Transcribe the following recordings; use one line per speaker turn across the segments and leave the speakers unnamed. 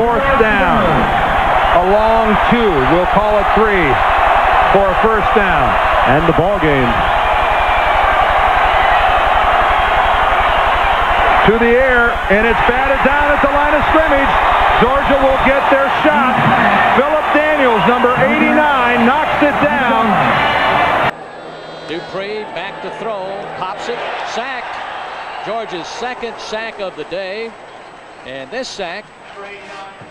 fourth down. A long two. We'll call it three for a first down.
And the ball game.
To the air, and it's batted down at the line of scrimmage. Georgia will get their shot. Phillip Daniels, number 89, knocks it down.
Dupree back to throw, pops it, sacked. Georgia's second sack of the day. And this sack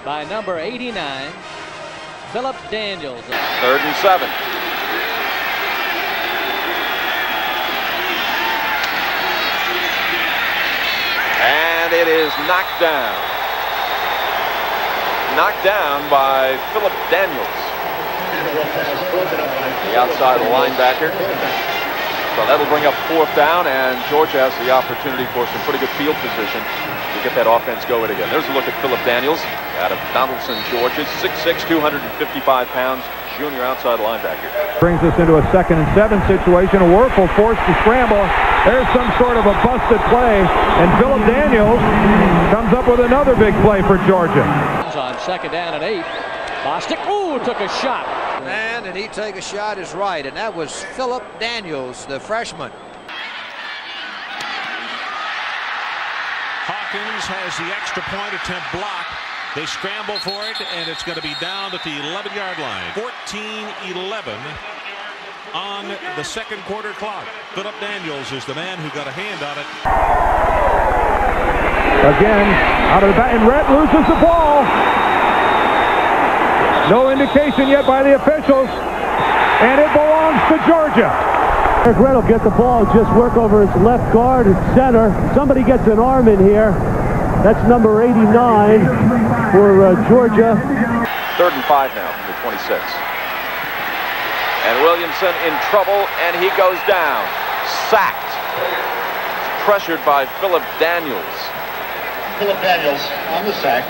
by number 89, Phillip Daniels.
Third and seven. And it is knocked down. Knocked down by Phillip Daniels. The outside linebacker. So that'll bring up fourth down, and Georgia has the opportunity for some pretty good field position to get that offense going again. There's a look at Phillip Daniels out of Donaldson, Georgia. 6'6", 255 pounds, junior outside linebacker.
Brings us into a second and seven situation. A Wuerffel forced to scramble. There's some sort of a busted play, and Phillip Daniels comes up with another big play for Georgia.
On second down and eight. Bostic, ooh, took a shot.
Man, and he take a shot is right, and that was Phillip Daniels, the freshman.
Has the extra point attempt block. They scramble for it, and it's going to be down at the 11-yard line. 14-11 on the second quarter clock. Phillip Daniels is the man who got a hand on it.
Again, out of the back, and Rhett loses the ball. No indication yet by the officials, and it belongs to Georgia.
Eric Rhett will get the ball, just work over his left guard at center. Somebody gets an arm in here. That's number 89 for uh, Georgia.
Third and five now from the 26. And Williamson in trouble, and he goes down. Sacked. Pressured by Phillip Daniels.
Phillip Daniels on the sack.